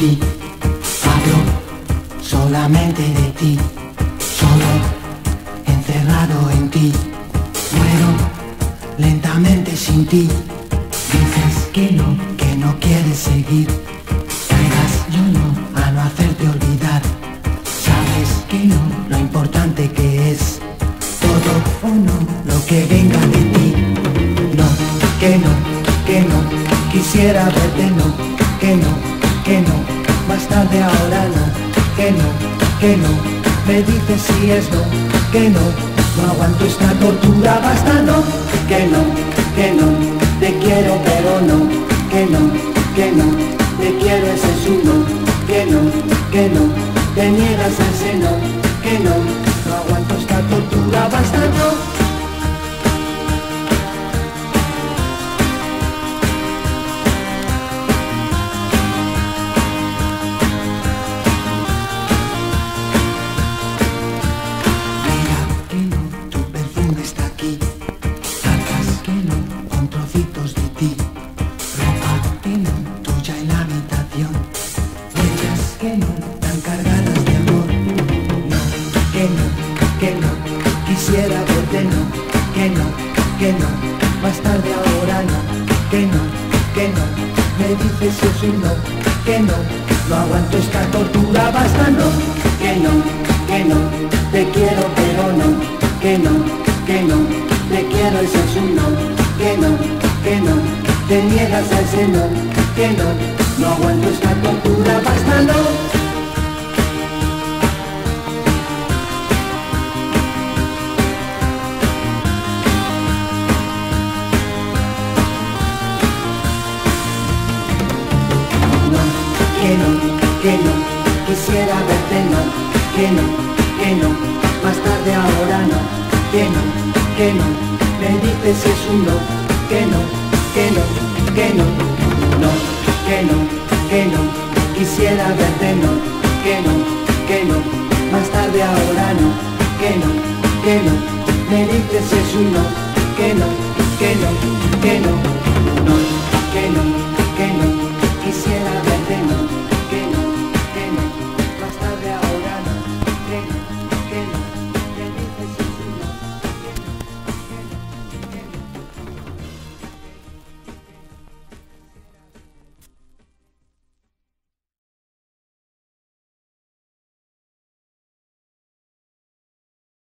ti. Hablo solamente de ti, solo encerrado en ti. Muero lentamente sin ti. Dices que no, que no quieres seguir. Caigas yo no a no hacerte olvidar. Sabes que no, lo importante que es todo o no lo que venga de ti. No, que no, que no, quisiera verte no, que no, que no, más tarde ahora no, que no, que no, me dices si es no, que no, no aguanto esta tortura, basta no, que no, que no, te quiero pero no, que no, que no, te quiero ese es un no, que no, que no, te niegas a ese no, que no, no aguanto esta tortura, basta no. Que no, más tarde ahora no, que no, que no, me dices si es un no, que no, no aguanto esta tortura, basta no, que no, que no, te quiero pero no, que no, que no, te quiero ese es un no, que no, que no, te niegas a ese no, que no, no aguanto esta tortura, basta no, quisiera verte no, que no, que no, más tarde ahora no, que no, que no, me dices es un no, que no, que no, que no, no, que no, que no, quisiera verte no, que no, que no, más tarde ahora no, que no, que no, me dices es un no, que no, que no, que no,